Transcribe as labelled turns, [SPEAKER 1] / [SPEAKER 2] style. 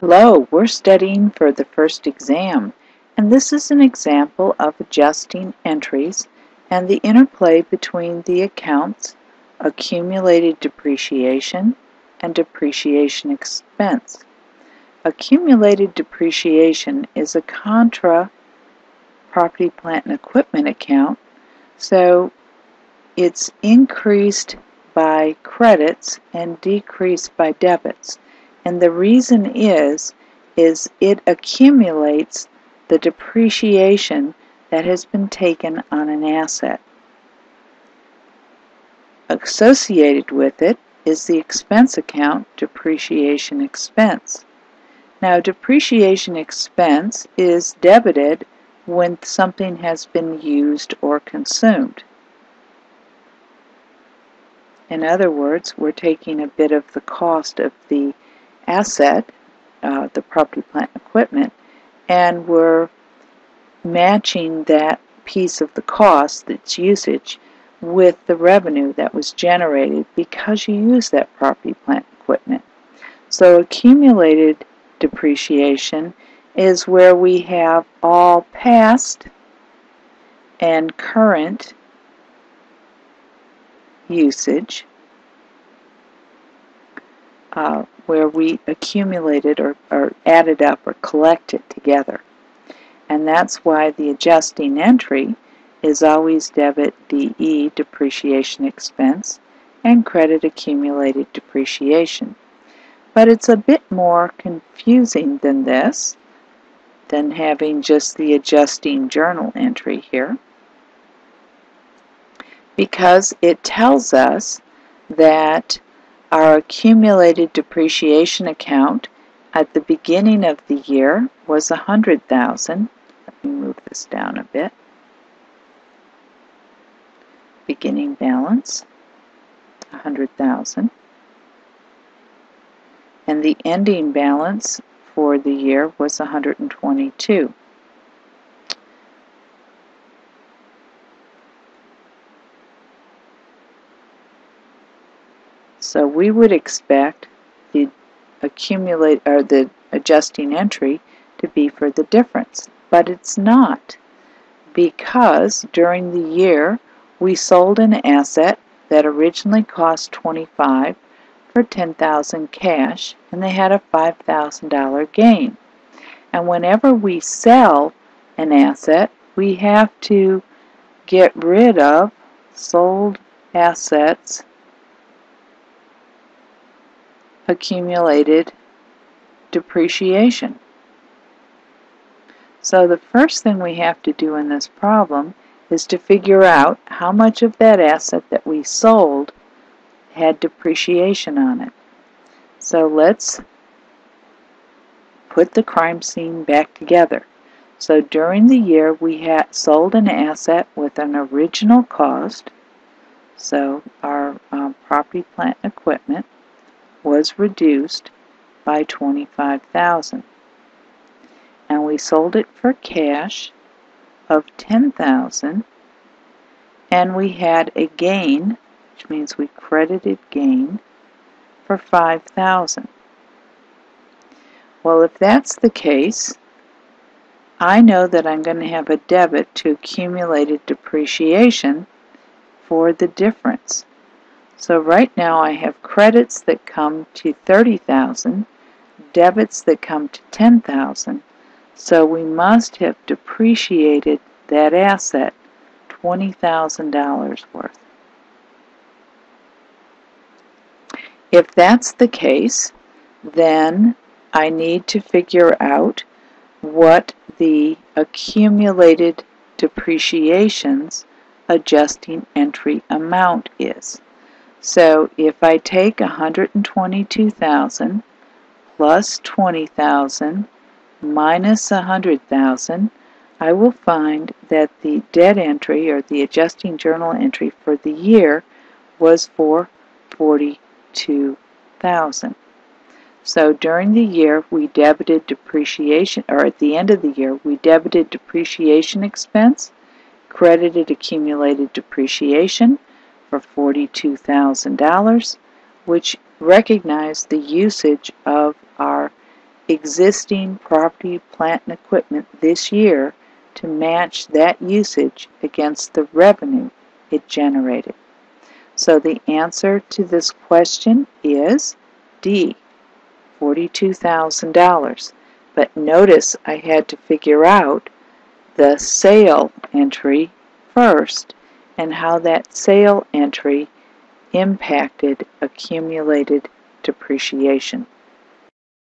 [SPEAKER 1] Hello, we're studying for the first exam, and this is an example of adjusting entries and the interplay between the accounts accumulated depreciation and depreciation expense. Accumulated depreciation is a contra property, plant, and equipment account, so it's increased by credits and decreased by debits. And the reason is, is it accumulates the depreciation that has been taken on an asset. Associated with it is the expense account depreciation expense. Now depreciation expense is debited when something has been used or consumed. In other words, we're taking a bit of the cost of the asset, uh, the property, plant, and equipment, and we're matching that piece of the cost, its usage, with the revenue that was generated because you use that property, plant, equipment. So accumulated depreciation is where we have all past and current usage uh, where we accumulated or, or added up or collected together. And that's why the adjusting entry is always debit DE depreciation expense and credit accumulated depreciation. But it's a bit more confusing than this, than having just the adjusting journal entry here, because it tells us that our accumulated depreciation account at the beginning of the year was a hundred thousand. Let me move this down a bit. Beginning balance, a hundred thousand. And the ending balance for the year was 122. So we would expect the accumulate or the adjusting entry to be for the difference, but it's not because during the year we sold an asset that originally cost 25 for 10,000 cash and they had a $5,000 gain. And whenever we sell an asset, we have to get rid of sold assets accumulated depreciation. So the first thing we have to do in this problem is to figure out how much of that asset that we sold had depreciation on it. So let's put the crime scene back together. So during the year we had sold an asset with an original cost, so our um, property, plant, equipment, was reduced by 25,000 and we sold it for cash of 10,000 and we had a gain which means we credited gain for 5,000 well if that's the case I know that I'm going to have a debit to accumulated depreciation for the difference so right now I have credits that come to 30,000, debits that come to 10,000. So we must have depreciated that asset $20,000 worth. If that's the case, then I need to figure out what the accumulated depreciations adjusting entry amount is. So if I take 122,000 plus 20,000 minus 100,000, I will find that the debt entry or the adjusting journal entry for the year was for 42,000. So during the year we debited depreciation, or at the end of the year we debited depreciation expense, credited accumulated depreciation, for $42,000, which recognized the usage of our existing property, plant, and equipment this year to match that usage against the revenue it generated. So the answer to this question is D, $42,000. But notice I had to figure out the sale entry first and how that sale entry impacted accumulated depreciation.